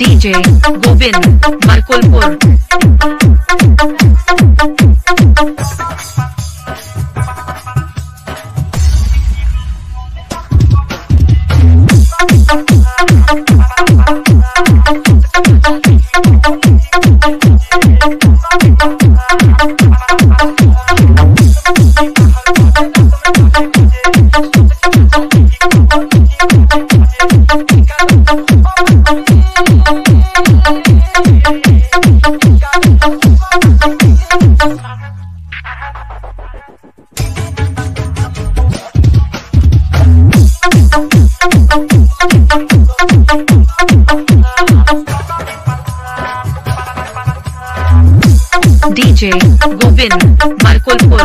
DJ Govind Markulpur DJ Govind Markulpur